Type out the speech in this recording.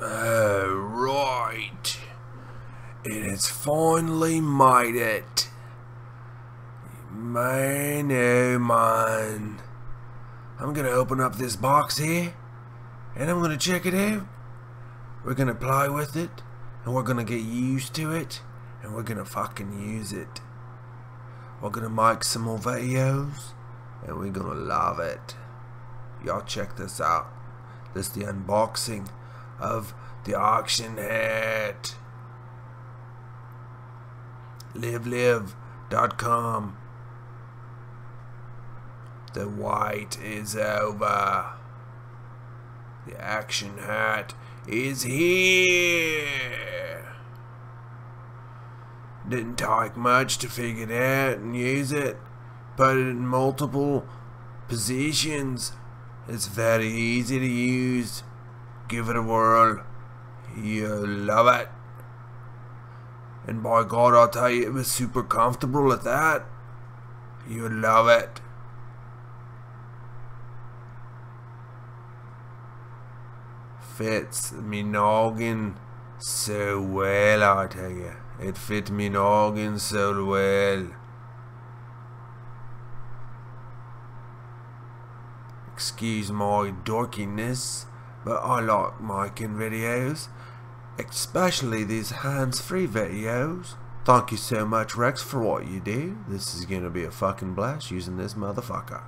Oh, right. It has finally made it. Man, oh man. I'm gonna open up this box here, and I'm gonna check it out. We're gonna play with it, and we're gonna get used to it, and we're gonna fucking use it. We're gonna make some more videos, and we're gonna love it. Y'all check this out. This is the unboxing of the action hat. LiveLive.com. The wait is over. The action hat is here. Didn't take much to figure it out and use it. Put it in multiple positions. It's very easy to use. Give it a whirl. You'll love it. And by God, I'll tell you, it was super comfortable at that. You'll love it. Fits me noggin so well, I tell you. It fit me noggin so well. Excuse my dorkiness, but I like making videos, especially these hands-free videos. Thank you so much, Rex, for what you do. This is gonna be a fucking blast using this motherfucker.